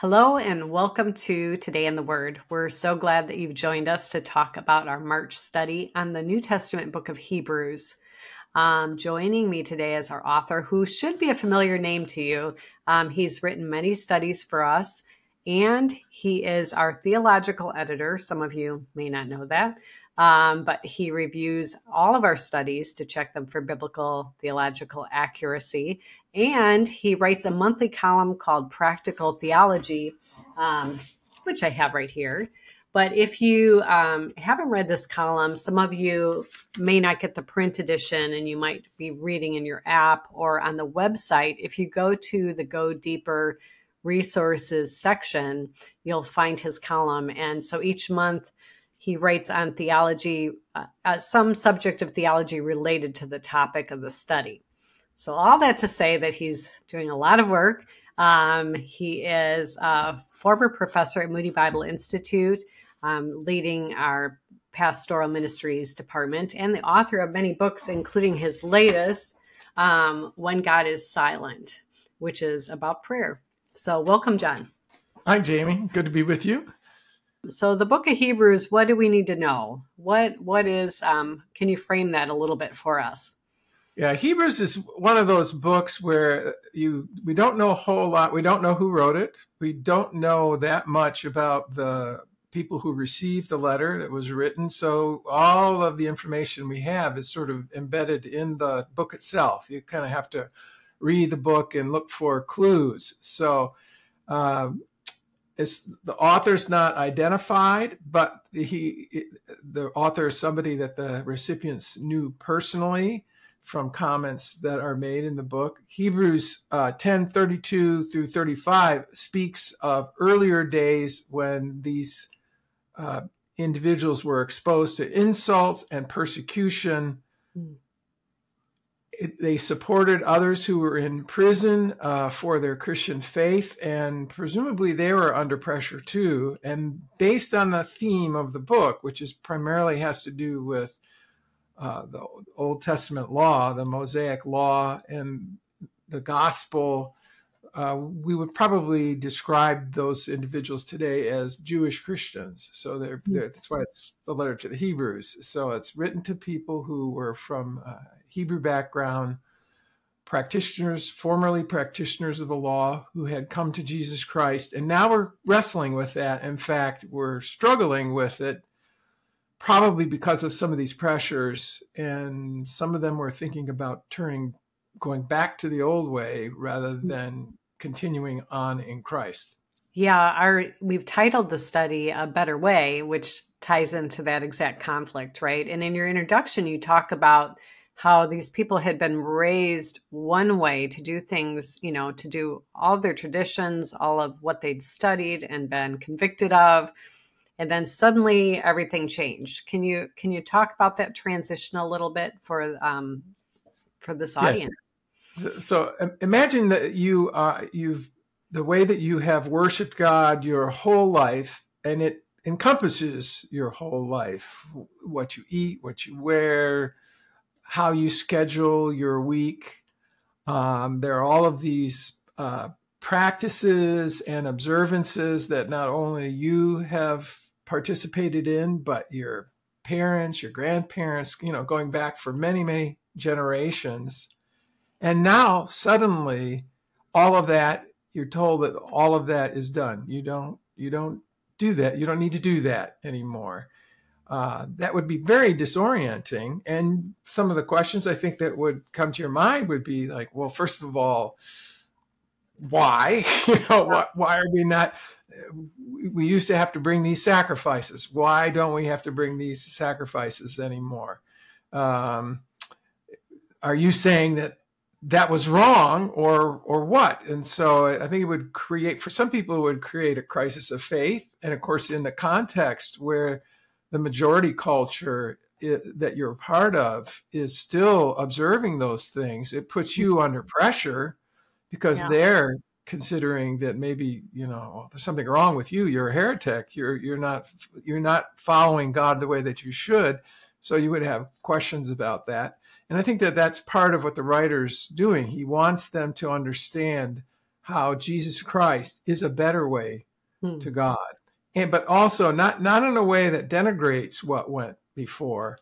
Hello, and welcome to Today in the Word. We're so glad that you've joined us to talk about our March study on the New Testament book of Hebrews. Um, joining me today is our author, who should be a familiar name to you. Um, he's written many studies for us, and he is our theological editor. Some of you may not know that. Um, but he reviews all of our studies to check them for biblical theological accuracy. And he writes a monthly column called Practical Theology, um, which I have right here. But if you um, haven't read this column, some of you may not get the print edition and you might be reading in your app or on the website. If you go to the Go Deeper resources section, you'll find his column. And so each month, he writes on theology, uh, uh, some subject of theology related to the topic of the study. So, all that to say that he's doing a lot of work. Um, he is a former professor at Moody Bible Institute, um, leading our pastoral ministries department, and the author of many books, including his latest, um, When God is Silent, which is about prayer. So, welcome, John. Hi, Jamie. Good to be with you. So the book of Hebrews, what do we need to know? What what is um can you frame that a little bit for us? Yeah, Hebrews is one of those books where you we don't know a whole lot. We don't know who wrote it. We don't know that much about the people who received the letter that was written. So all of the information we have is sort of embedded in the book itself. You kind of have to read the book and look for clues. So um, it's the author's not identified, but he the author is somebody that the recipients knew personally from comments that are made in the book. Hebrews uh, 10 32 through 35 speaks of earlier days when these uh, individuals were exposed to insults and persecution. It, they supported others who were in prison uh, for their Christian faith, and presumably they were under pressure too. And based on the theme of the book, which is primarily has to do with uh, the Old Testament law, the Mosaic law, and the gospel, uh, we would probably describe those individuals today as Jewish Christians. So they're, hmm. they're, that's why it's the letter to the Hebrews. So it's written to people who were from uh, Hebrew background, practitioners, formerly practitioners of the law who had come to Jesus Christ. And now we're wrestling with that. In fact, we're struggling with it probably because of some of these pressures. And some of them were thinking about turning, going back to the old way rather hmm. than continuing on in Christ. Yeah, our we've titled the study a better way, which ties into that exact conflict, right? And in your introduction you talk about how these people had been raised one way to do things, you know, to do all of their traditions, all of what they'd studied and been convicted of, and then suddenly everything changed. Can you can you talk about that transition a little bit for um, for this audience? Yes. So imagine that you uh, you've the way that you have worshipped God your whole life, and it encompasses your whole life, what you eat, what you wear how you schedule your week. Um, there are all of these uh, practices and observances that not only you have participated in, but your parents, your grandparents, you know, going back for many, many generations. And now suddenly all of that, you're told that all of that is done. You don't, you don't do that. You don't need to do that anymore uh, that would be very disorienting. And some of the questions I think that would come to your mind would be like, well, first of all, why? you know, why, why are we not? We used to have to bring these sacrifices. Why don't we have to bring these sacrifices anymore? Um, are you saying that that was wrong or or what and so i think it would create for some people it would create a crisis of faith and of course in the context where the majority culture that you're part of is still observing those things, it puts you mm-hmm. under pressure because yeah. they're considering that maybe you know there's something wrong with you. You're a heretic. You're you're not you're not following God the way that you should. So you would have questions about that. And I think that that's part of what the writer's doing. He wants them to understand how Jesus Christ is a better way hmm. to God. And but also not not in a way that denigrates what went before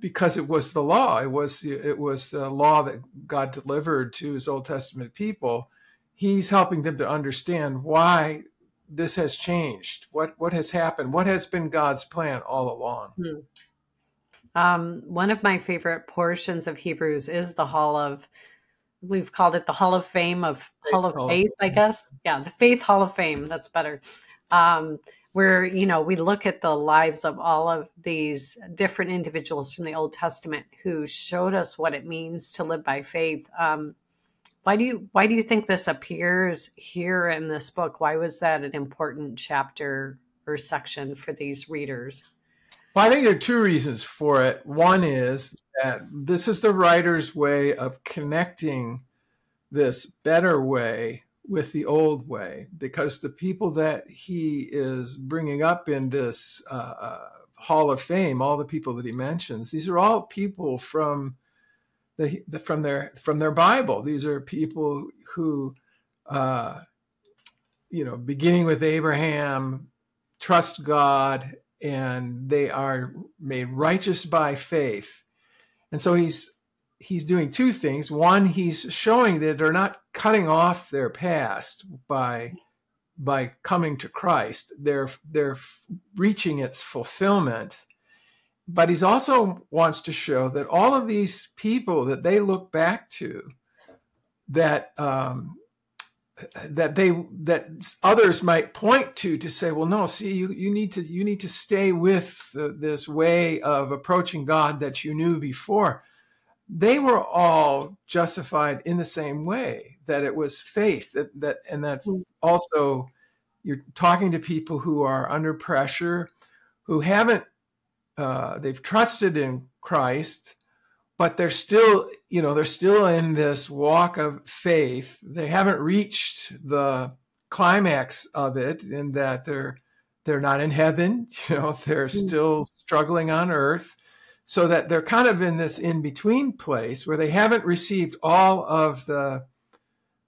because it was the law. It was the, it was the law that God delivered to his Old Testament people. He's helping them to understand why this has changed. What what has happened? What has been God's plan all along? Hmm. Um, one of my favorite portions of Hebrews is the Hall of. We've called it the Hall of Fame of Hall of Faith, I guess. Yeah, the Faith Hall of Fame. That's better. Um, where you know we look at the lives of all of these different individuals from the Old Testament who showed us what it means to live by faith. Um, why do you why do you think this appears here in this book? Why was that an important chapter or section for these readers? Well, I think there are two reasons for it. One is that this is the writer's way of connecting this better way with the old way because the people that he is bringing up in this uh, uh, hall of fame all the people that he mentions these are all people from the, the from their from their bible. These are people who uh, you know beginning with abraham trust god and they are made righteous by faith. And so he's he's doing two things. One, he's showing that they're not cutting off their past by by coming to Christ. They're they're reaching its fulfillment. But he's also wants to show that all of these people that they look back to, that um, that they that others might point to to say, well, no, see, you you need to you need to stay with the, this way of approaching God that you knew before they were all justified in the same way that it was faith that, that and that hmm. also you're talking to people who are under pressure who haven't uh, they've trusted in christ but they're still you know they're still in this walk of faith they haven't reached the climax of it in that they're they're not in heaven you know they're hmm. still struggling on earth so that they're kind of in this in between place where they haven't received all of the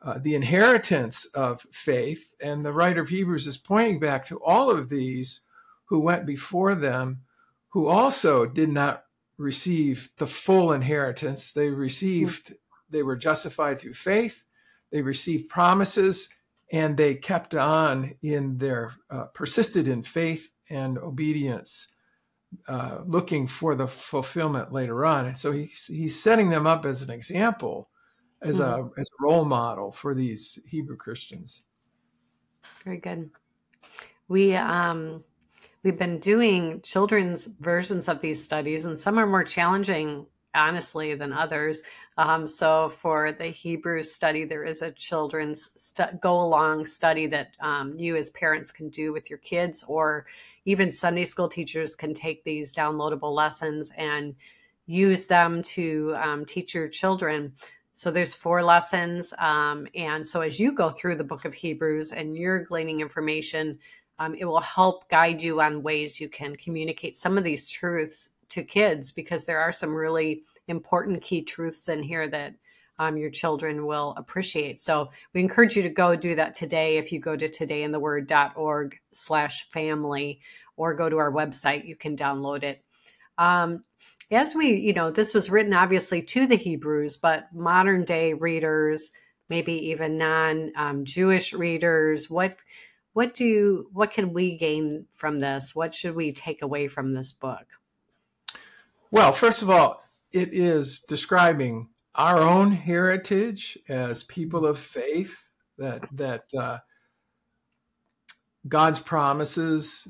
uh, the inheritance of faith. And the writer of hebrews is pointing back to all of these who went before them who also did not receive the full inheritance. They received they were justified through faith. They received promises and they kept on in their uh, persisted in faith and obedience uh, looking for the fulfillment later on. And so he's, he's setting them up as an example, as mm-hmm. a as a role model for these Hebrew Christians. Very good. We um, we've been doing children's versions of these studies, and some are more challenging, honestly, than others. Um, so for the Hebrew study, there is a children's go along study that um, you as parents can do with your kids, or even Sunday school teachers can take these downloadable lessons and use them to um, teach your children. So there's four lessons, um, and so as you go through the book of Hebrews and you're gleaning information, um, it will help guide you on ways you can communicate some of these truths to kids because there are some really important key truths in here that um, your children will appreciate. So we encourage you to go do that today. If you go to todayintheword.org slash family or go to our website, you can download it. Um, as we, you know, this was written obviously to the Hebrews, but modern day readers, maybe even non um, Jewish readers, what what do what can we gain from this? What should we take away from this book? Well, first of all, it is describing our own heritage as people of faith that that uh, God's promises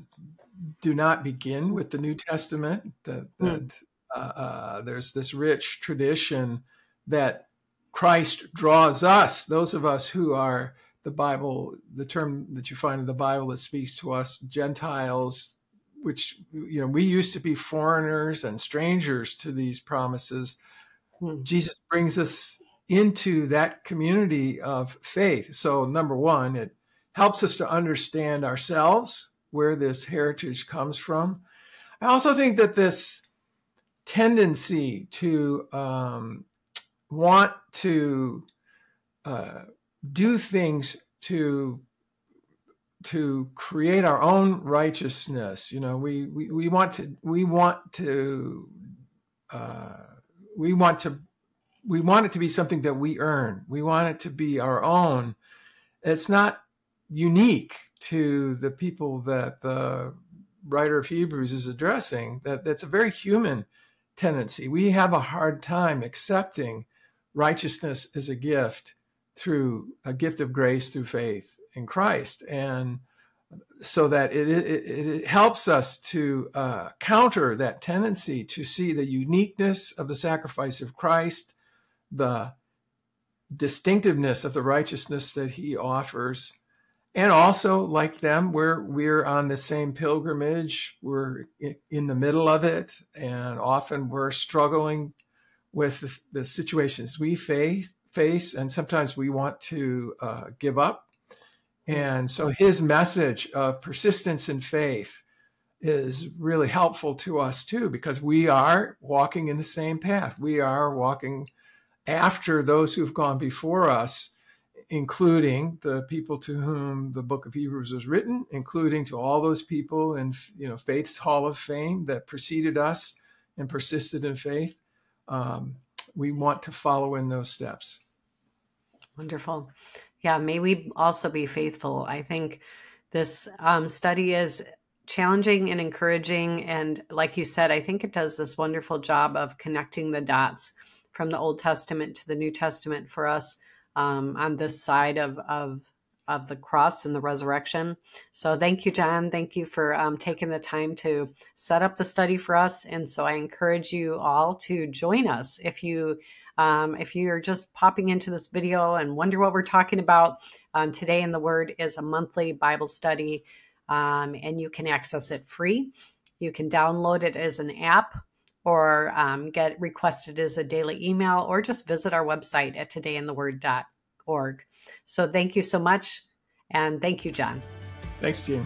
do not begin with the New Testament. That, hmm. that uh, uh, there's this rich tradition that Christ draws us, those of us who are the Bible, the term that you find in the Bible that speaks to us, Gentiles, which you know we used to be foreigners and strangers to these promises. Hmm. jesus brings us into that community of faith. So number one it helps us to understand ourselves where this heritage comes from. I also think that this tendency to um, want to uh, do things to to create our own righteousness. You know, we we, we want to we want to uh, we want to we want it to be something that we earn. We want it to be our own. It's not unique to the people that the writer of Hebrews is addressing. That that's a very human tendency. We have a hard time accepting righteousness as a gift through a gift of grace through faith in Christ, and so that it, it, it helps us to uh, counter that tendency to see the uniqueness of the sacrifice of Christ, the distinctiveness of the righteousness that he offers. And also, like them, we're we're on the same pilgrimage. We're in the middle of it, and often we're struggling with the, the situations we face, face, and sometimes we want to uh, give up and so his message of persistence and faith is really helpful to us too, because we are walking in the same path. We are walking after those who've gone before us, including the people to whom the book of Hebrews was written, including to all those people in you know faith's hall of fame that preceded us and persisted in faith. Um, we want to follow in those steps. Wonderful. Yeah, may we also be faithful. I think this um, study is challenging and encouraging. And like you said, I think it does this wonderful job of connecting the dots from the Old Testament to the New Testament for us um, on this side of, of of the cross and the resurrection. So thank you, John. Thank you for um, taking the time to set up the study for us. And so I encourage you all to join us if you um, if you're just popping into this video and wonder what we're talking about, um, Today in the Word is a monthly Bible study, um, and you can access it free. You can download it as an app or um, get requested as a daily email, or just visit our website at todayintheword.org. So thank you so much, and thank you, John. Thanks, Jamie.